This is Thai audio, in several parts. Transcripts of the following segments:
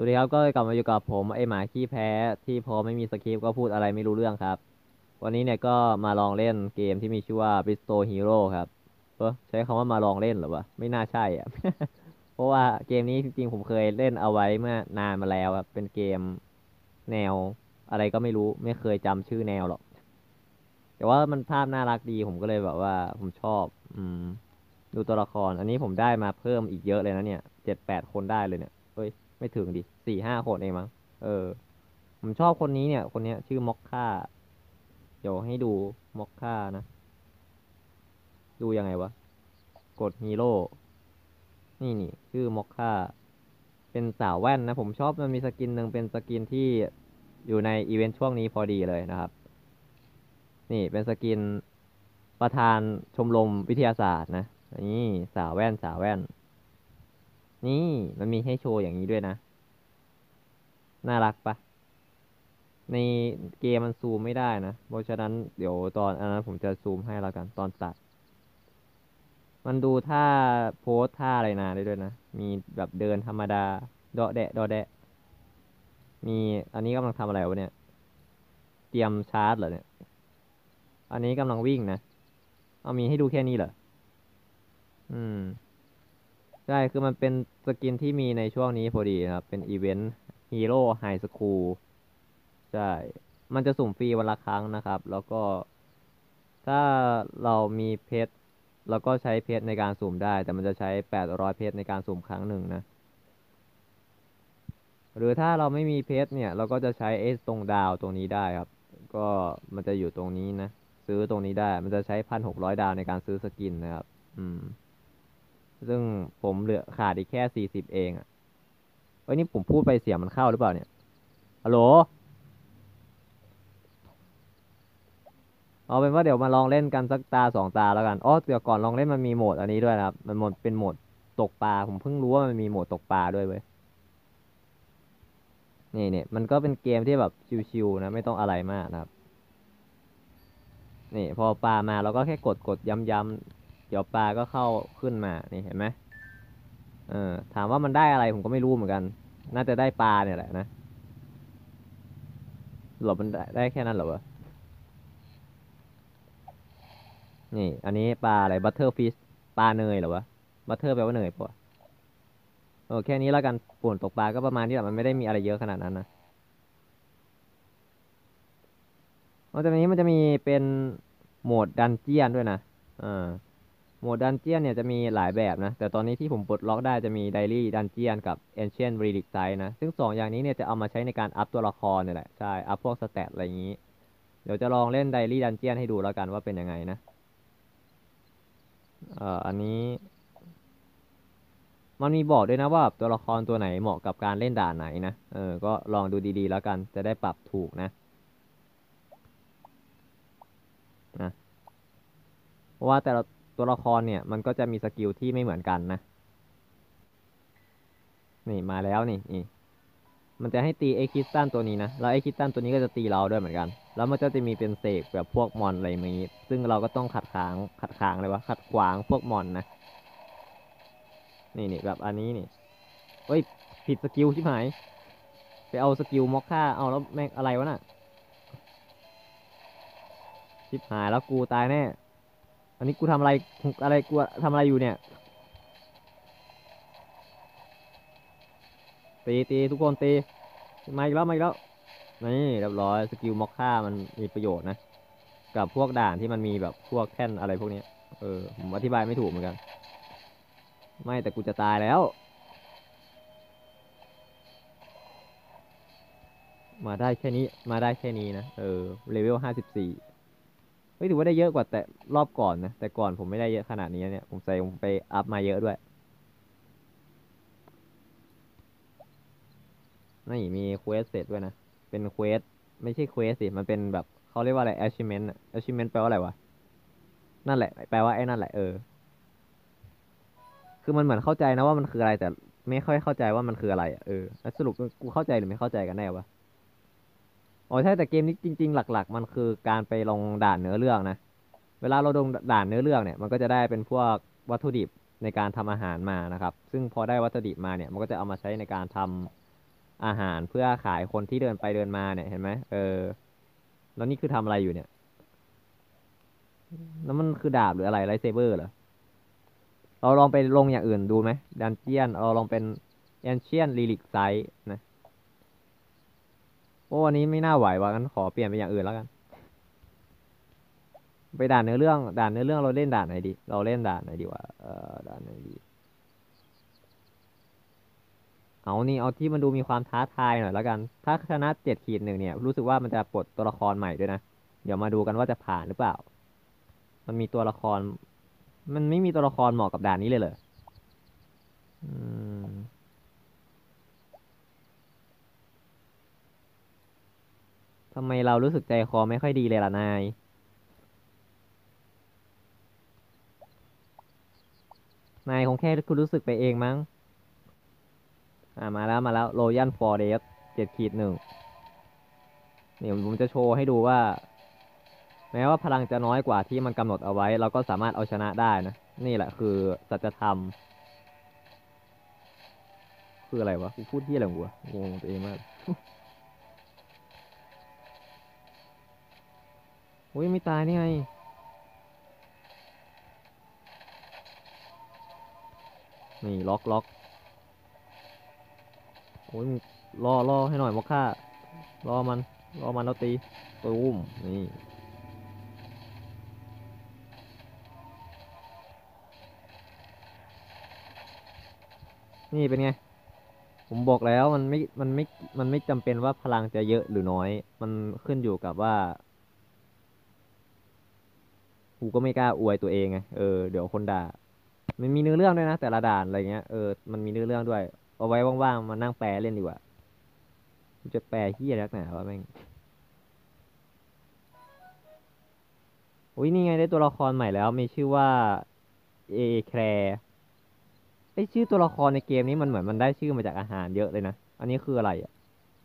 สวัสดีครับก็กลับมาอยู่กับผมไอหมาขี้แพ้ที่พอไม่มีสคริปต์ก็พูดอะไรไม่รู้เรื่องครับ วันนี้เนี่ยก็มาลองเล่นเกมที่มีชื่อว่า Bristo Hero ครับเออใช้คำว่ามาลองเล่นหรอวะไม่น่าใช่อะ เพราะว่าเกมนี้จริงๆผมเคยเล่นเอาไว้เมื่อนานมาแล้วครับเป็นเกมแนวอะไรก็ไม่รู้ไม่เคยจำชื่อแนวหรอก แต่ว่ามันภาพน่ารักดีผมก็เลยแบบว่าผมชอบ อืม ดูตัวละคร อันนี้ผมได้มาเพิ่มอีกเยอะเลยนะเนี่ยเจ็ดแปดคนได้เลยเนี่ยเฮ้ย ไม่ถึงดิสี่ห้าคนเองมั้งเออ ผมชอบคนนี้เนี่ย คนเนี้ย ชื่อม็อกค่า เดี๋ยวให้ดูม็อกค่านะ ดูยังไงวะ กดฮีโร่ นี่นี่ชื่อม็อกค่า เป็นสาวแว่นนะ ผมชอบมันมี skin หนึ่งเป็น skin ที่อยู่ในอีเวนต์ช่วงนี้พอดีเลยนะครับ นี่เป็น skin ประธานชมรมวิทยาศาสตร์นะ นี่สาวแว่นสาวแว่น นี่มันมีให้โชว์อย่างนี้ด้วยนะ น่ารักปะในเกมมันซูมไม่ได้นะ เพราะฉะนั้นเดี๋ยวตอนอันนั้นผมจะซูมให้แล้วกันตอนตัด มันดูท่าโพสท่าอะไรนาได้ด้วยนะ มีแบบเดินธรรมดาเดาะแดะเดาะแดะ มีอันนี้กำลังทำอะไรวะเนี่ย เตรียมชาร์จเหรอเนี่ย อันนี้กำลังวิ่งนะ เอามีให้ดูแค่นี้เหรอ อืม ใช่ คือมันเป็น skin ที่มีในช่วงนี้พอดีนะครับ เป็น event hero high school ใช่ มันจะสุ่มฟรีวันละครั้งนะครับ แล้วก็ ถ้าเรามีเพชรเราก็ใช้เพชรในการสุ่มได้ แต่มันจะใช้แปดร้อยเพชรในการสุ่มครั้งหนึ่งนะ หรือถ้าเราไม่มีเพชรเนี่ย เราก็จะใช้เอสตรงดาวตรงนี้ได้ครับ ก็มันจะอยู่ตรงนี้นะ ซื้อตรงนี้ได้ มันจะใช้พันหกร้อยดาวในการซื้อสกินนะครับ อืม ซึ่งผมเหลือขาดอีกแค่สี่สิบเองอะ่ะเอ้ยนี่ผมพูดไปเสียงมันเข้าหรือเปล่าเนี่ยฮัลโหล เอาเป็นว่าเดี๋ยวมาลองเล่นกันสักตาสองตาแล้วกัน อ๋อเดี๋ยวก่อนลองเล่นมันมีโหมดอันนี้ด้วยนะครับ มันโหมดเป็นโหมดตกปลา ผมเพิ่งรู้ว่ามันมีโหมดตกปลาด้วยเว้ย นี่เนี่ยมันก็เป็นเกมที่แบบชิวๆนะ ไม่ต้องอะไรมากนะครับ นี่พอปลามาเราก็แค่กดกดย้ำๆ เดี๋ยวปลาก็เข้าขึ้นมา นี่เห็นไหมเออถามว่ามันได้อะไรผมก็ไม่รู้เหมือนกัน น่าจะได้ปลาเนี่ยแหละนะหลบมันได้ได้แค่นั้นเหรอวะนี่ อันนี้ปลาอะไร butterfish ปลาเนยเหรอวะ butter แปลว่าเนยปะเออแค่นี้แล้วกันส่วนตกปลาก็ประมาณนี้แหละมันไม่ได้มีอะไรเยอะขนาดนั้นนะนอกจากนี้มันจะมีเป็นโหมด dungeon ด้วยนะอ่า โหมด dungeon เนี่ยจะมีหลายแบบนะ แต่ตอนนี้ที่ผมปลดล็อกได้จะมี daily dungeon กับ Ancient Relic Site นะ ซึ่งสองอย่างนี้เนี่ยจะเอามาใช้ในการอัพตัวละครเนี่ยแหละ ใช่ อัพพวก stat อะไรอย่างนี้ เดี๋ยวจะลองเล่น daily dungeon ให้ดูแล้วกันว่าเป็นยังไงนะ เอ่อ อันนี้ มันมีบอกด้วยนะว่าตัวละครตัวไหนเหมาะกับการเล่นด่านไหนนะ เออ ก็ลองดูดีๆแล้วกัน จะได้ปรับถูกนะนะเพราะว่าแต่ละ ตัวละครเนี่ยมันก็จะมี skill ที่ไม่เหมือนกันนะ นี่มาแล้วนี่นี่ มันจะให้ตีไอ้คริสตัลตัวนี้นะ แล้วไอ้คริสตัลตัวนี้ก็จะตีเราด้วยเหมือนกัน แล้วมันก็จะมีเป็นเสกแบบพวก mon อะไรอย่างนี้ ซึ่งเราก็ต้องขัดขางขัดขางเลยวะขัดขวางพวก mon นะ นี่นี่แบบอันนี้นี่เฮ้ยผิด skill ชิบหาย ไปเอา skill ม็อกค่าเอาแล้วแม่งอะไรวะน่ะชิบหายแล้วกูตายแน่ อันนี้กูทำอะไรอะไรกูทำอะไรอยู่เนี่ยตีตีทุกคนตีมาอีกแล้วมาอีกแล้วนี่เรียบร้อย skill ม็อกค่ามันมีประโยชน์นะ กับพวกด่านที่มันมีแบบพวกแท่นอะไรพวกนี้เออผมอธิบายไม่ถูกเหมือนกัน ไม่แต่กูจะตายแล้ว มาได้แค่นี้มาได้แค่นี้นะ เออเลเวลห้าสิบสี่ เฮ้ยถือว่าได้เยอะกว่าแต่รอบก่อนนะ แต่ก่อนผมไม่ได้เยอะขนาดนี้เนี่ย ผมใส่ผมไปอัพมาเยอะด้วย นี่มี quest เสร็จด้วยนะ เป็น quest ไม่ใช่ quest สิ มันเป็นแบบเขาเรียกว่าอะไร achievement อะ achievement แปลว่าอะไรวะ นั่นแหละ แปลว่าไอ้นั่นแหละเออ คือมันเหมือนเข้าใจนะว่ามันคืออะไรแต่ไม่ค่อยเข้าใจว่ามันคืออะไร เออแล้วสรุปกูเข้าใจหรือไม่เข้าใจกันแน่วะ อ๋อใช่แต่เกมนี้จริง ๆ หลัก ๆ มันคือการไปลงด่านเนื้อเรื่องนะ เวลาเราลงด่านเนื้อเรื่องเนี่ย มันก็จะได้เป็นพวกวัตถุดิบในการทำอาหารมานะครับ ซึ่งพอได้วัตถุดิบมาเนี่ย มันก็จะเอามาใช้ในการทอาหารเพื่อขายคนที่เดินไปเดินมาเนี่ยเห็นไหมเออ แล้วนี่คือทำอะไรอยู่เนี่ยแล้วมันคือดาบหรืออะไร lightsaber เหรอเราลองไปลงอย่างอื่นดูไหม dungeon เราลองเป็น Ancient Relic Site นะ โอ้อันนี้ไม่น่าไหววะงั้นขอเปลี่ยนไปอย่างอื่นแล้วกัน ไปด่านเนื้อเรื่อง ด่านเนื้อเรื่องเราเล่นด่านไหนดี เราเล่นด่านไหนดีวะเออด่านไหนดี เอานี่เอาที่มันดูมีความท้าทายหน่อยแล้วกัน ถ้าชนะเจ็ดขีดหนึ่งเนี่ย รู้สึกว่ามันจะปลดตัวละครใหม่ด้วยนะ เดี๋ยวมาดูกันว่าจะผ่านหรือเปล่า มันมีตัวละคร มันไม่มีตัวละครเหมาะกับด่านนี้เลยเหรอ ทำไมเรารู้สึกใจคอไม่ค่อยดีเลยล่ะนาย นายคงแค่คุณรู้สึกไปเองมั้ง อ่ามาแล้วมาแล้วโรยันฟอร์เดสเจ็ดขีดหนึ่งเนี่ยผมจะโชว์ให้ดูว่า แม้ว่าพลังจะน้อยกว่าที่มันกำหนดเอาไว้ เราก็สามารถเอาชนะได้นะ นี่แหละคือสัจธรรม คืออะไรวะ กูพูดที่อะไรกูวะงงตัวเองมาก อุ้ยไม่ตายนี่ไง นี่ล็อกล็อกโอ้ยมึงรอรอให้หน่อยมอคค่ารอมันรอมันแล้วตีตูมนี่นี่เป็นไง ผมบอกแล้วมันไม่ มันไม่ มันไม่จำเป็นว่าพลังจะเยอะหรือน้อย มันขึ้นอยู่กับว่า กูก็ไม่กล้าอวยตัวเองไงเออเดี๋ยวคนด่า มันมีเนื้อเรื่องด้วยนะแต่ละด่านอะไรเงี้ยเออมันมีเนื้อเรื่องด้วย เอาไว้ว่างๆมานั่งแปลเล่นดีกว่าจะแปลเฮียนักหนาวะแม่งอุ้ยนี่ไงได้ตัวละครใหม่แล้ว มีชื่อว่าเอแครไอชื่อตัวละครในเกมนี้มันเหมือนมันได้ชื่อมาจากอาหารเยอะเลยนะ อันนี้คืออะไรอะ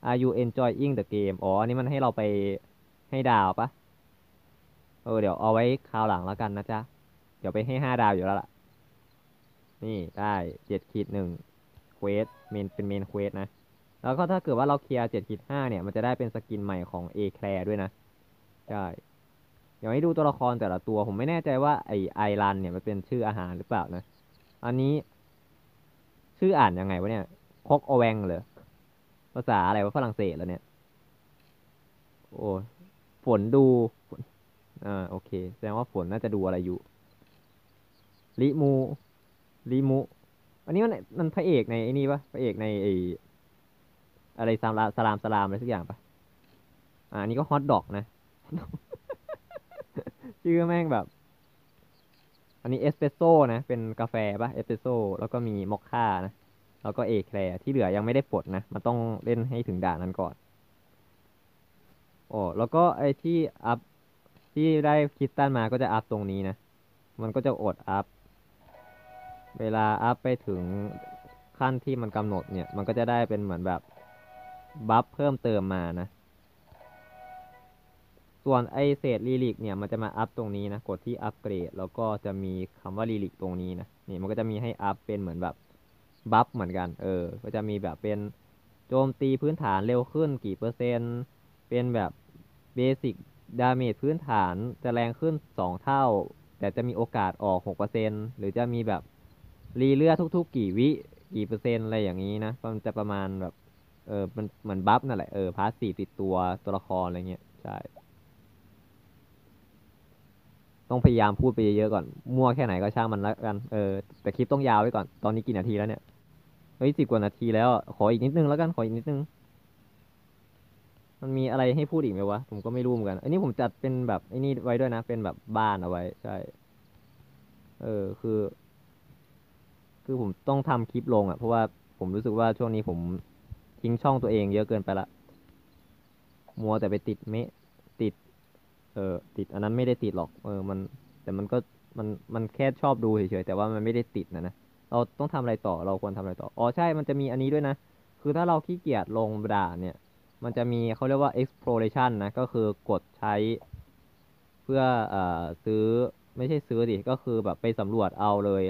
Are you enjoying the game อ๋อ อันนี้มันให้เราไปให้ดาวปะ เออเดี๋ยวเอาไว้คราวหลังแล้วกันนะจ๊ะ เดี๋ยวไปให้ห้าดาวอยู่แล้วล่ะ นี่ได้เจ็ดขีดหนึ่ง quest main เป็น main quest นะ แล้วก็ถ้าเกิดว่าเราเคลียร์เจ็ดขีดห้าเนี่ย มันจะได้เป็น skin ใหม่ของเอแคลร์ด้วยนะ ใช่ เดี๋ยวให้ดูตัวละครแต่ละตัว ผมไม่แน่ใจว่าไอไอรันเนี่ยมันเป็นชื่ออาหารหรือเปล่านะ อันนี้ ชื่ออ่านยังไงวะเนี่ยคอกอแวงเลยภาษาอะไรวะฝรั่งเศสแล้วเนี่ย โอ้ ฝนดูฝน อ่าโอเค แสดงว่าฝนน่าจะดูอะไรอยู่ลิมูลิมูอันนี้มันมันพระเอกในไอ้นี่ปะพระเอกในไออะไรสลามสลามสลามอะไรสักอย่างปะอ่าอันนี้ก็ฮอทดอกนะชื่อแม่งแบบ อันนี้เอสเปรสโซ่นะ เป็นกาแฟปะเอสเปรสโซ่แล้วก็มีมอคค่านะ แล้วก็เอแคลร์ที่เหลือยังไม่ได้ปลดนะ มันต้องเล่นให้ถึงด่านนั้นก่อน โอ้แล้วก็ไอที่อัพ ที่ได้คริสตัลมาก็จะอัพตรงนี้นะ มันก็จะอดอัพ เวลาอัพไปถึงขั้นที่มันกำหนดเนี่ย มันก็จะได้เป็นเหมือนแบบ buff เพิ่มเติมมานะ ส่วนไอเศษ relic เนี่ย มันจะมาอัพตรงนี้นะ กดที่อัปเกรด แล้วก็จะมีคำว่า relic ตรงนี้นะ นี่มันก็จะมีให้อัพเป็นเหมือนแบบ buff เหมือนกัน เออ ก็จะมีแบบเป็นโจมตีพื้นฐานเร็วขึ้นกี่เปอร์เซ็นต์ เป็นแบบ basic damage พื้นฐานจะแรงขึ้นสองเท่า แต่จะมีโอกาสออกหกเปอร์เซ็นต์หรือจะมีแบบ รีเลือดทุก ๆ กี่วิ กี่เปอร์เซ็นต์อะไรอย่างนี้นะมันจะประมาณแบบ เออมันเหมือน buff นั่นแหละ เออ passive ติดตัวตัวละครอะไรเงี้ย ใช่ ต้องพยายามพูดไปเยอะๆก่อน มั่วแค่ไหนก็ช่างมันแล้วกัน เออ แต่คลิปต้องยาวไว้ก่อน ตอนนี้กี่นาทีแล้วเนี่ย เฮ้ยสิบกว่านาทีแล้ว ขออีกนิดนึงแล้วกัน ขออีกนิดนึง มันมีอะไรให้พูดอีกไหมวะ ผมก็ไม่รู้เหมือนกัน อันนี้ผมจัดเป็นแบบไอ้นี่ไว้ด้วยนะ เป็นแบบบ้านเอาไว้ ใช่ เออ คือ คือผมต้องทำคลิปลงอะ เพราะว่าผมรู้สึกว่าช่วงนี้ผมทิ้งช่องตัวเองเยอะเกินไปละ มัวแต่ไปติดเมติด เออ ติด อันนั้นไม่ได้ติดหรอก เออ มัน แต่มันก็ มัน มันแค่ชอบดูเฉยๆ แต่ว่ามันไม่ได้ติดนะนะ เราต้องทำอะไรต่อ เราควรทำอะไรต่อ อ๋อ ใช่ มันจะมีอันนี้ด้วยนะ คือถ้าเราขี้เกียจลงด่าเนี่ย มันจะมีเขาเรียกว่า exploration นะ ก็คือกดใช้ เพื่ออซื้อไม่ใช่ซื้อดิ ก็คือแบบไปสำรวจเอาเลย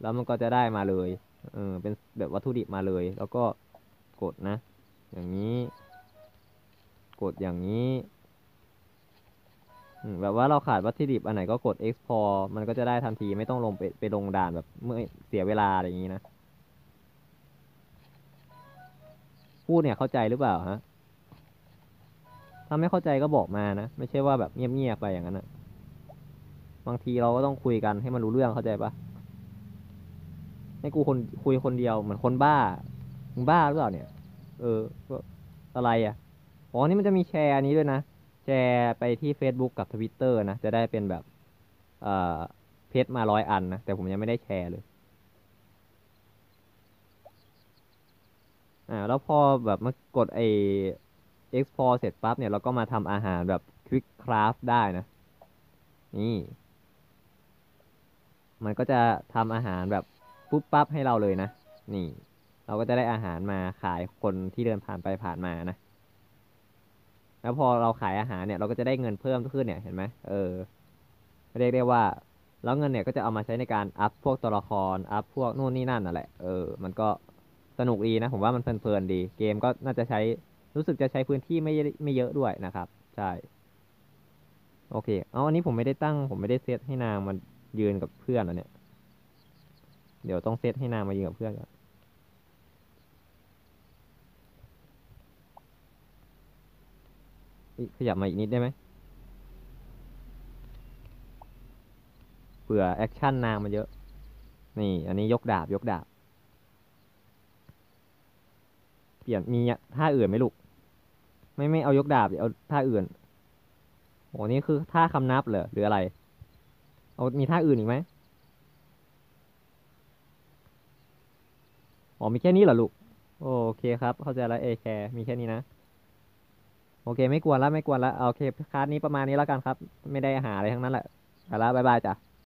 แล้วมันก็จะได้มาเลยเออเป็นแบบวัตถุดิบมาเลย แล้วก็กดนะ อย่างนี้ กดอย่างนี้แบบว่าเราขาดวัตถุดิบอันไหนก็กด export มันก็จะได้ทันทีไม่ต้องลงไปไปลงด่านแบบเมื่อเสียเวลาอะไรอย่างนี้นะ พูดเนี่ยเข้าใจหรือเปล่าฮะ ถ้าไม่เข้าใจก็บอกมานะ ไม่ใช่ว่าแบบเงียบๆไปอย่างนั้นนะบางทีเราก็ต้องคุยกันให้มันรู้เรื่องเข้าใจปะให้กูคนคุยคนเดียวเหมือนคนบ้า มึงบ้าหรือเปล่าเนี่ย เออก็อะไรอะอ๋อนี่มันจะมีแชร์อันนี้ด้วยนะ แชร์ไปที่ Facebook กับ Twitter นะ จะได้เป็นแบบ เอ่อ เพจมาร้อยอันนะ แต่ผมยังไม่ได้แชร์เลย อ่า แล้วพอแบบมากดไอ export เสร็จปั๊บเนี่ยเราก็มาทำอาหารแบบ quick craft ได้นะ นี่ มันก็จะทำอาหารแบบปุ๊บปั๊บให้เราเลยนะ นี่ เราก็จะได้อาหารมาขายคนที่เดินผ่านไปผ่านมานะ แล้วพอเราขายอาหารเนี่ย เราก็จะได้เงินเพิ่มขึ้นเนี่ยเห็นไหมเออเรียกได้ว่าแล้วเงินเนี่ยก็จะเอามาใช้ในการอัพพวกตัวละคร อัพพวกนู่นนี่นั่นนั่นแหละ เออ มันก็สนุกดีนะ ผมว่ามันเพลินๆดี เกมก็น่าจะใช้ รู้สึกจะใช้พื้นที่ไม่ไม่เยอะด้วยนะครับ ใช่ โอเค เอาอันนี้ผมไม่ได้ตั้ง ผมไม่ได้เซตให้นางมันยืนกับเพื่อนอะเนี่ย เดี๋ยวต้องเซตให้นางมายืนกับเพื่อนก่อนขยับมาอีกนิดได้ไหมเผื่อแอคชั่นนางมันเยอะ นี่ อันนี้ยกดาบยกดาบ เปลี่ยนมีท่าอื่นไหมลูก ไม่ไม่เอายกดาบเอาท่าอื่นโอ้นี่คือท่าคำนับเหรอหรืออะไร เอามีท่าอื่นอีกไหมอ๋อมีแค่นี้เหรอลูก โอเคครับ เข้าใจแล้วเอแคร์มีแค่นี้นะ โอเค ไม่กวนละไม่กวนละโอเคคลาสนี้ประมาณนี้แล้วกันครับ ไม่ได้หาอะไรทั้งนั้นแหละไปละบายบายจ้ะ